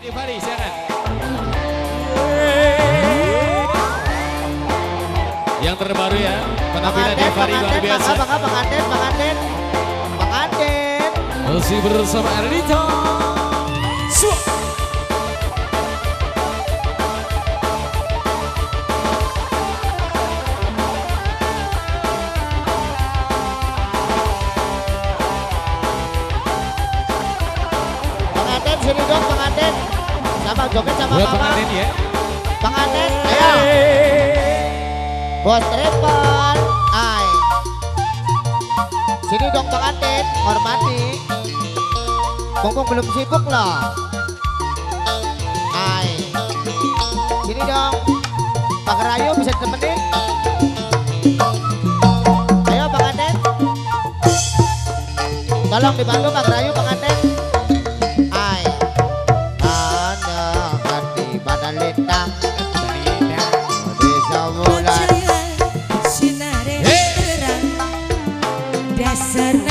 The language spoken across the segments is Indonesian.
Devari, silakan. Yang terbaru ya, penampilan Devari luar biasa. Bang Bang Aden, Bang Aden. Bang Aden. Masih bersama Ernita. Suap. Sini dong Bang Aden. Sama joget sama Buat Mama. pengantin ya. Bang Aden, ayo. Bos travel. Ai. Sini dong Bang Aden, hormati. Mumpung belum sibuk loh. Ai. Sini dong. Pak Rayu bisa ditemenin? Ayo Bang Aden. Tolong dibantu Pak Rayu Bang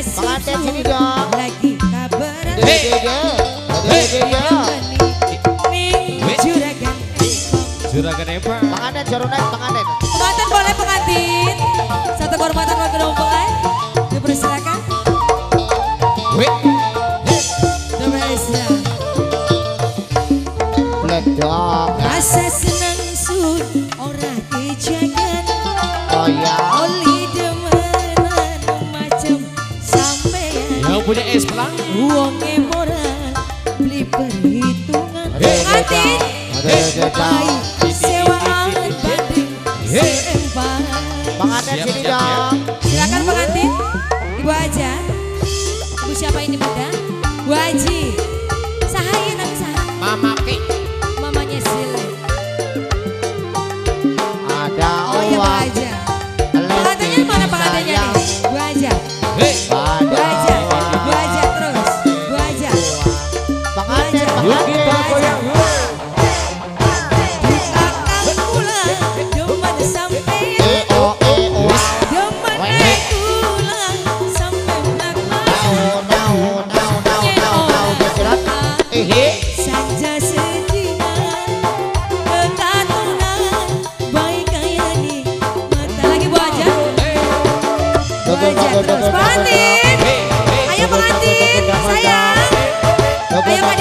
Pengantin sini dong. lagi Dede dede. Juragan Juragan naik punya es pelang. Uangnya moral beli perhitungan. Dede baik sewaan banding seempat Pengantin sini dong. silakan pengantin ibu aja. Ibu siapa ini bunda? Bu Haji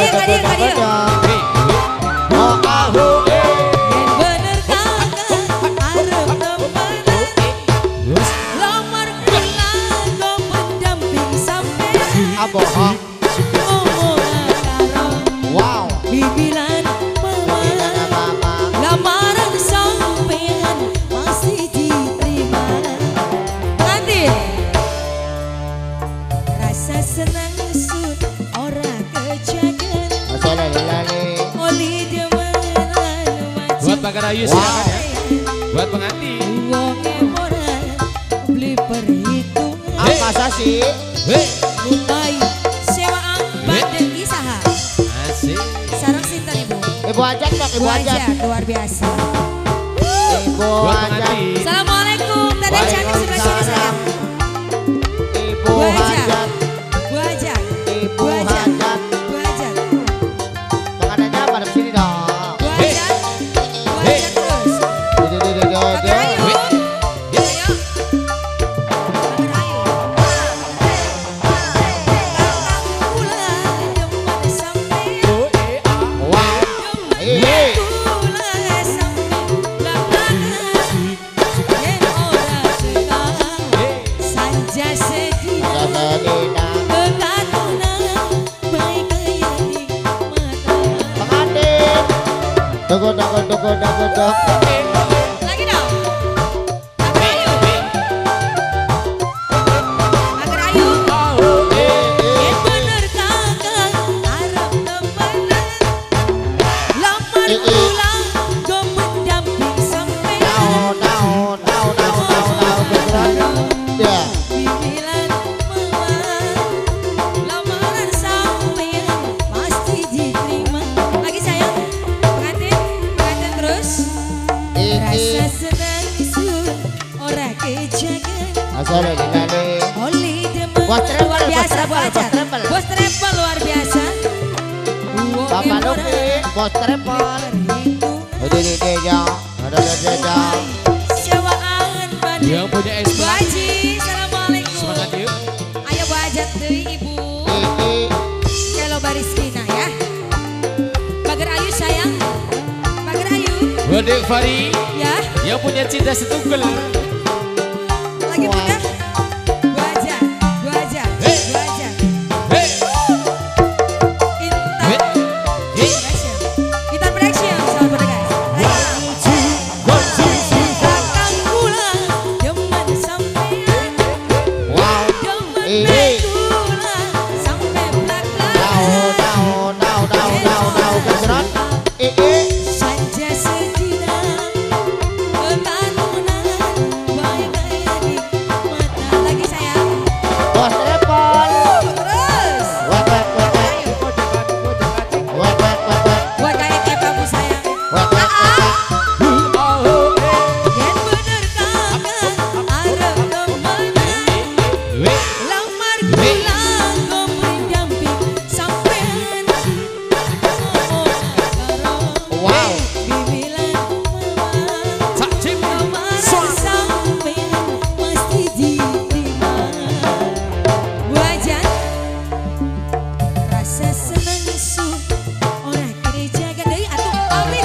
Hei. Oh ahu. Bener Arep temenan pendamping. Pak Rayu Wow. silakan ya. Buat pengantin. Beli perhitungan Apa masa sih? Hei. Mulai sewaan badan isaha Asik. Sarang sinten ibu Ibu ajak dong, ibu Bu ajak. aja luar biasa Ibu Buat ajak. Assalamualaikum Tanda cantik sebelah sini Dog, dog, dog, dog, dog, dog. Bos travel luar biasa bos travel. Bos travel luar biasa. Bapak Luki, bos travel. Ada di dia, ada di dia. angin Bandung. Yang punya es. Bu Haji, assalamualaikum. Semangat yuk. Ayo Bu Ajat deh ibu. Kelo Bariskina ya. Pagar Ayu sayang. Pagar Ayu. Wedek Fari. Ya. Yang punya cinta setukul. Lagi punya